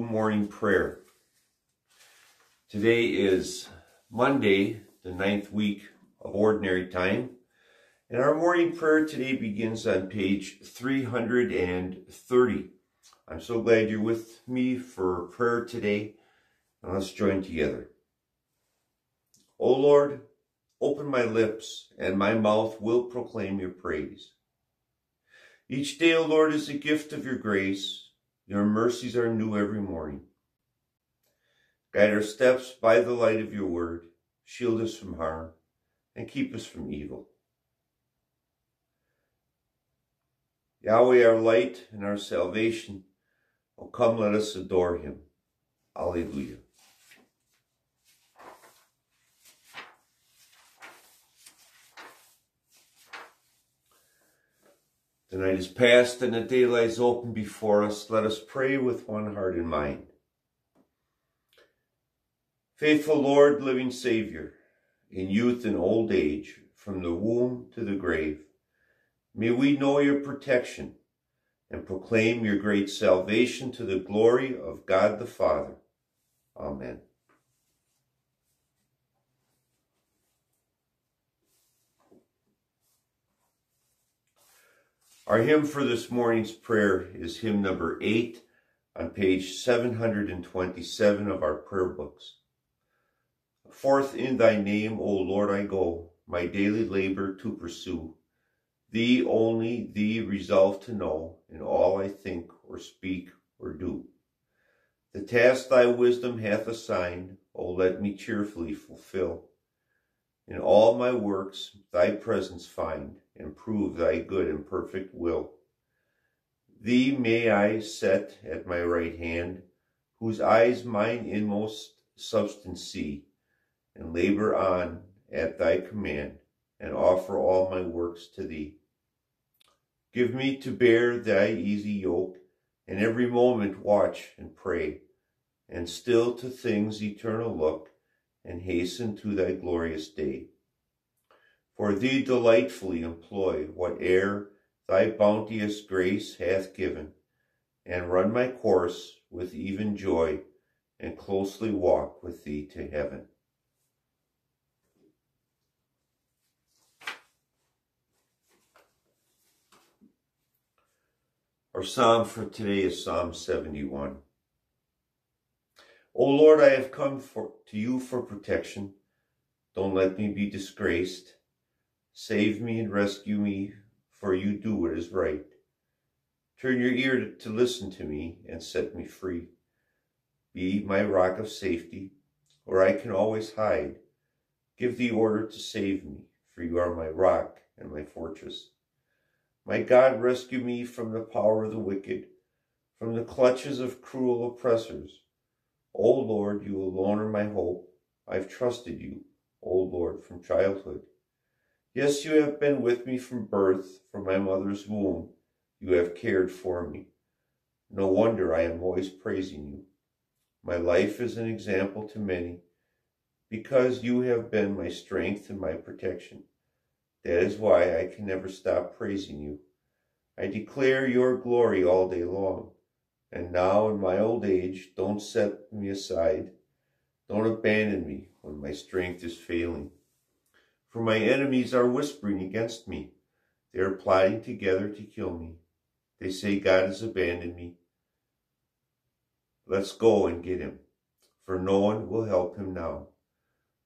morning prayer. Today is Monday, the ninth week of Ordinary Time, and our morning prayer today begins on page 330. I'm so glad you're with me for prayer today, and let's join together. O Lord, open my lips, and my mouth will proclaim your praise. Each day, O Lord, is a gift of your grace. Your mercies are new every morning. Guide our steps by the light of your word. Shield us from harm and keep us from evil. Yahweh, our light and our salvation, oh, come, let us adore him. Alleluia. The night is past and the day lies open before us. Let us pray with one heart and mind. Faithful Lord, living Savior, in youth and old age, from the womb to the grave, may we know your protection and proclaim your great salvation to the glory of God the Father. Amen. Our hymn for this morning's prayer is hymn number 8 on page 727 of our prayer books. Forth in thy name, O Lord, I go, my daily labor to pursue. Thee only, thee resolve to know in all I think or speak or do. The task thy wisdom hath assigned, O let me cheerfully fulfill. In all my works thy presence find, and prove thy good and perfect will. Thee may I set at my right hand, whose eyes mine inmost substance see, and labor on at thy command, and offer all my works to thee. Give me to bear thy easy yoke, and every moment watch and pray, and still to things eternal look, and hasten to thy glorious day. For thee delightfully employ whate'er thy bounteous grace hath given, and run my course with even joy, and closely walk with thee to heaven. Our psalm for today is Psalm 71. O Lord, I have come for, to you for protection. Don't let me be disgraced. Save me and rescue me, for you do what is right. Turn your ear to, listen to me and set me free. Be my rock of safety, where I can always hide. Give the order to save me, for you are my rock and my fortress. My God, rescue me from the power of the wicked, from the clutches of cruel oppressors. O Lord, you alone are my hope. I've trusted you, O Lord, from childhood. Yes, you have been with me from birth, from my mother's womb. You have cared for me. No wonder I am always praising you. My life is an example to many, because you have been my strength and my protection. That is why I can never stop praising you. I declare your glory all day long. And now in my old age, don't set me aside. Don't abandon me when my strength is failing. For my enemies are whispering against me. They are plotting together to kill me. They say God has abandoned me. Let's go and get him, for no one will help him now.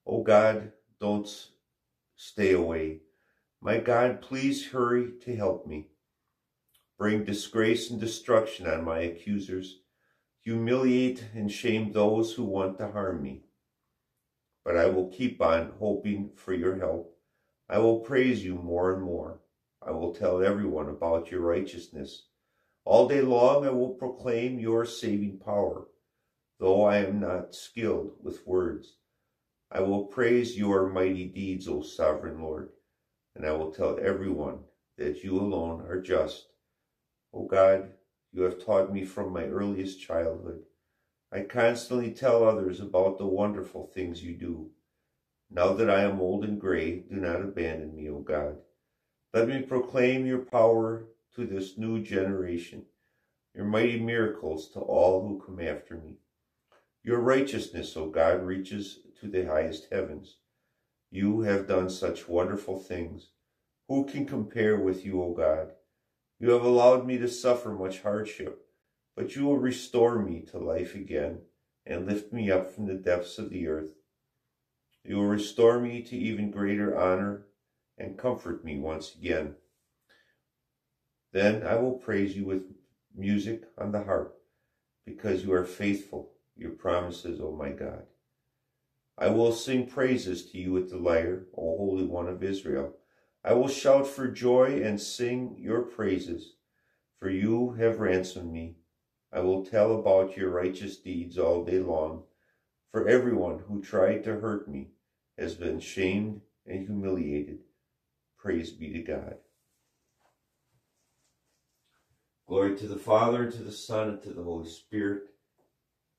Oh God, don't stay away. My God, please hurry to help me. Bring disgrace and destruction on my accusers. Humiliate and shame those who want to harm me but I will keep on hoping for your help. I will praise you more and more. I will tell everyone about your righteousness. All day long I will proclaim your saving power, though I am not skilled with words. I will praise your mighty deeds, O sovereign Lord, and I will tell everyone that you alone are just. O God, you have taught me from my earliest childhood. I constantly tell others about the wonderful things you do. Now that I am old and gray, do not abandon me, O God. Let me proclaim your power to this new generation. your mighty miracles to all who come after me. Your righteousness, O God, reaches to the highest heavens. You have done such wonderful things. Who can compare with you, O God? You have allowed me to suffer much hardship, but you will restore me to life again and lift me up from the depths of the earth. You will restore me to even greater honor and comfort me once again. Then I will praise you with music on the harp, because you are faithful your promises, O my God. I will sing praises to you with the lyre, O Holy One of Israel. I will shout for joy and sing your praises, for you have ransomed me. I will tell about your righteous deeds all day long, for everyone who tried to hurt me has been shamed and humiliated. Praise be to God. Glory to the Father, and to the Son, and to the Holy Spirit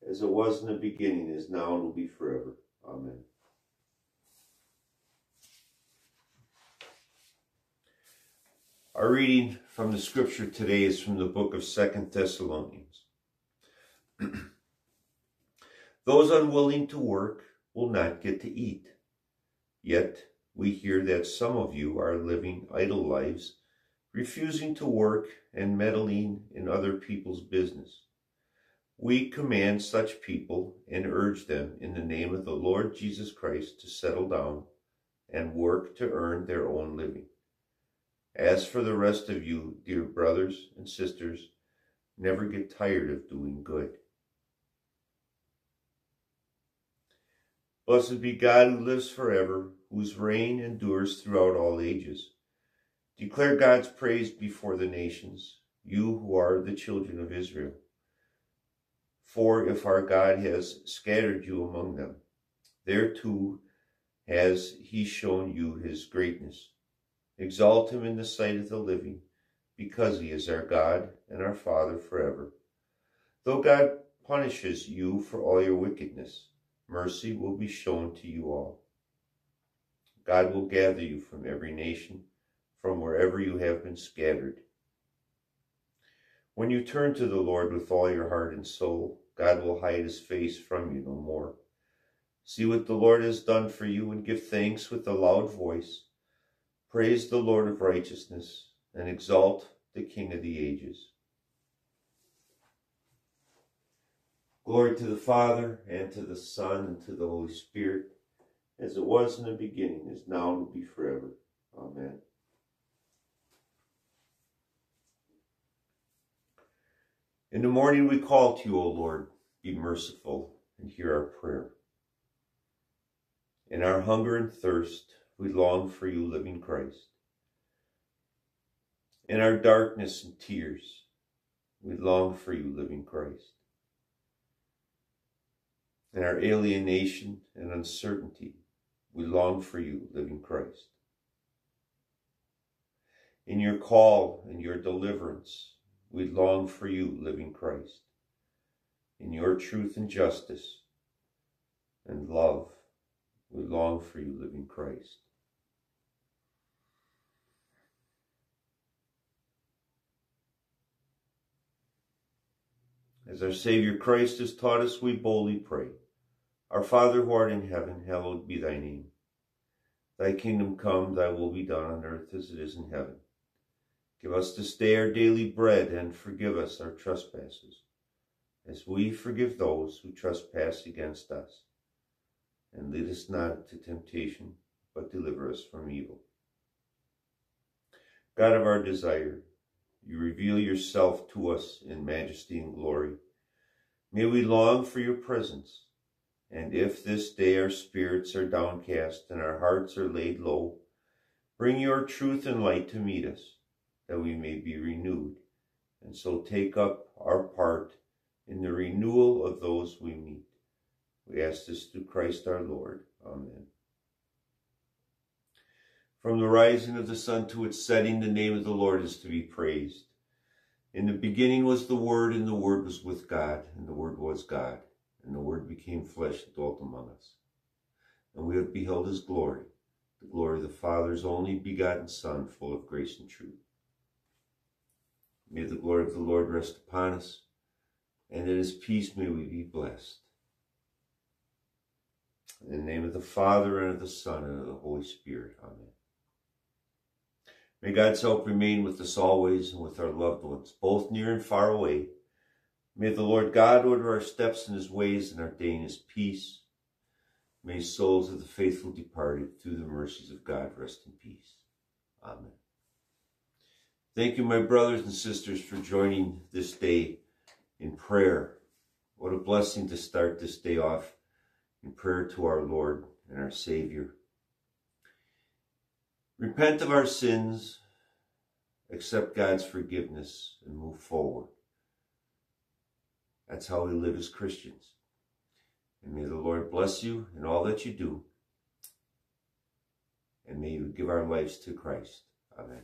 as it was in the beginning, is now, and will be forever. Amen. Our reading from the scripture today is from the book of Second Thessalonians. Those unwilling to work will not get to eat. Yet we hear that some of you are living idle lives, refusing to work and meddling in other people's business. We command such people and urge them in the name of the Lord Jesus Christ to settle down and work to earn their own living. As for the rest of you, dear brothers and sisters, never get tired of doing good. Blessed be God who lives forever, whose reign endures throughout all ages. Declare God's praise before the nations, you who are the children of Israel. For if our God has scattered you among them, there too has he shown you his greatness. Exalt him in the sight of the living, because he is our God and our Father forever. Though God punishes you for all your wickedness, mercy will be shown to you all. God will gather you from every nation, from wherever you have been scattered. When you turn to the Lord with all your heart and soul, God will hide his face from you no more. See what the Lord has done for you and give thanks with a loud voice. Praise the Lord of righteousness and exalt the King of the ages. Glory to the Father, and to the Son, and to the Holy Spirit, as it was in the beginning, is now, and will be forever. Amen. In the morning we call to you, O Lord, be merciful and hear our prayer. In our hunger and thirst, we long for you, living Christ. In our darkness and tears, we long for you, living Christ. In our alienation and uncertainty, we long for you, living Christ. In your call and your deliverance, we long for you, living Christ. In your truth and justice and love, we long for you, living Christ. As our Savior Christ has taught us, we boldly pray. Our Father who art in heaven, hallowed be thy name. Thy kingdom come, thy will be done on earth as it is in heaven. Give us this day our daily bread, and forgive us our trespasses, as we forgive those who trespass against us. And lead us not into temptation, but deliver us from evil. God of our desire, you reveal yourself to us in majesty and glory. May we long for your presence. And if this day our spirits are downcast and our hearts are laid low, bring your truth and light to meet us that we may be renewed, and so take up our part in the renewal of those we meet. We ask this through Christ our Lord. Amen. From the rising of the sun to its setting, the name of the Lord is to be praised. In the beginning was the Word, and the Word was with God, and the Word was God, and the Word became flesh and dwelt among us. And we have beheld his glory, the glory of the Father's only begotten Son, full of grace and truth. May the glory of the Lord rest upon us, and in his peace may we be blessed. In the name of the Father, and of the Son, and of the Holy Spirit. Amen. May God's help remain with us always and with our loved ones, both near and far away. May the Lord God order our steps in his ways and ordain his peace. May souls of the faithful departed through the mercies of God rest in peace. Amen. Thank you, my brothers and sisters, for joining this day in prayer. What a blessing to start this day off in prayer to our Lord and our Savior. Repent of our sins, accept God's forgiveness, and move forward. That's how we live as Christians. And may the Lord bless you in all that you do. And may you give our lives to Christ. Amen.